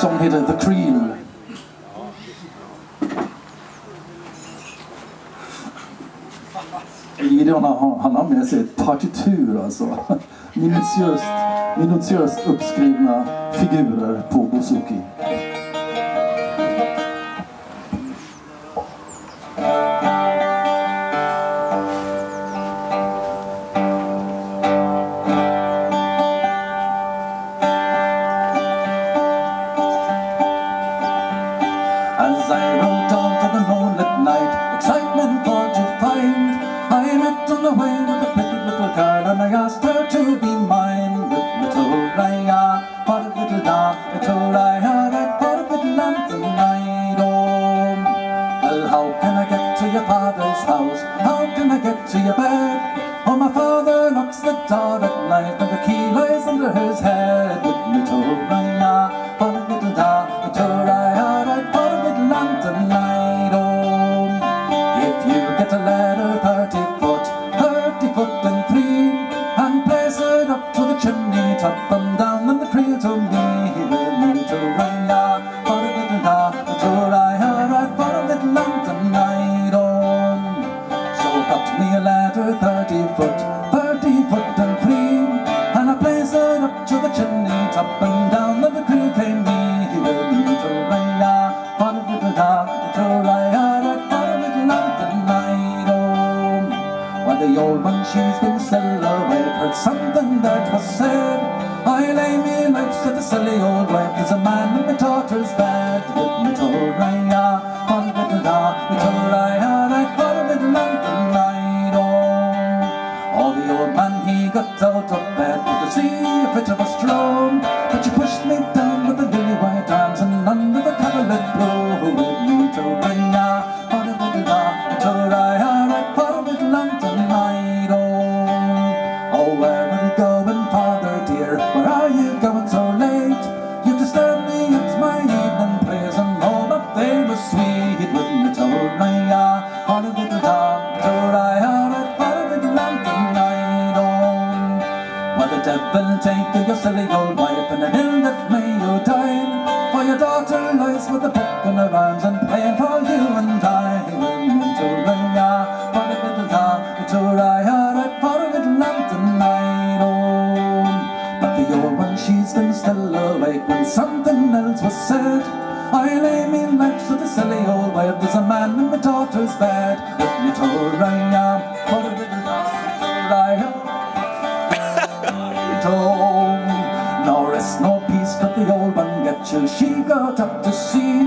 som heter The Creel. Gideon har, han har med sig ett partitur alltså. Minutiöst, minutiöst uppskrivna figurer på bouzouki. I rode down to the moonlit night, excitement for to find I met on the way with a pretty little girl and I asked her to be mine. With little Raya, what a little da, little Raya, right for a little lamp tonight. Oh, well, how can I get to your father's house? How can I get to your bed? Top and down the creel came me, with little Raya, for a little da, little Raya, right for a little lamp tonight. Oh, while the old one she's been still awake, heard something that was said. I lay me life said the silly old wife, there's a man in my daughter's bed. Silly old wife and an ill that may you die. For your daughter lies with a book in her arms and praying for you and I. With me told Raya, for a little da, me told Raya, right for a little lamp tonight. Oh, but the old one, she's been still awake when something else was said. I lay me life to the silly old wife, there's a man in my daughter's bed. With told for a little old one she got up to see.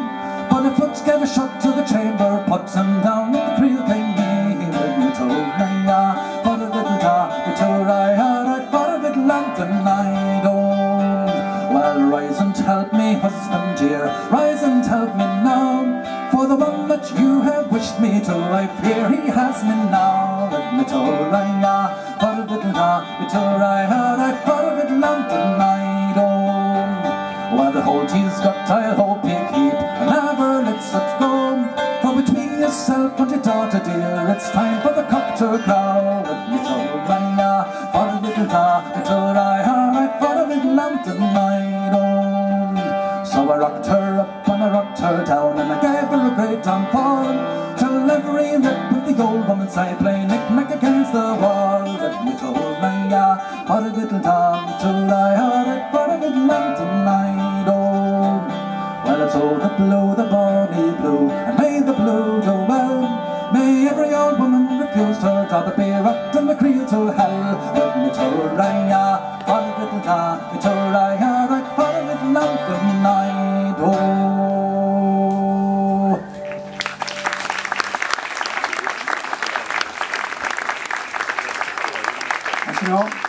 But her foot gave a shot to the chamber, put him down the creel came me. With me told Raya, for a little da, me told Raya, right for a little lamp tonight. Oh, well, rise and help me, husband dear, rise and help me now. For the one that you have wished me to, I fear he has me now. Let me told Raya, for a little da, me told Raya, right for a little lamp tonight. Oh, the whole he's got, I'll hope he keep, and never lets it go. For between yourself and your daughter dear, it's time for the cock to crow. Let me Raya, for a little da, me told Raya, right for a little lamp tonight. Oh, so I rocked her up and I rocked her down, and I gave her a great downfall. Till every rip of the old woman's side play knick-knack against the wall. Let me Raya, for a little da, me told for a little da, me told Raya, right for a little lamp tonight. Oh. Tack ska ni ha.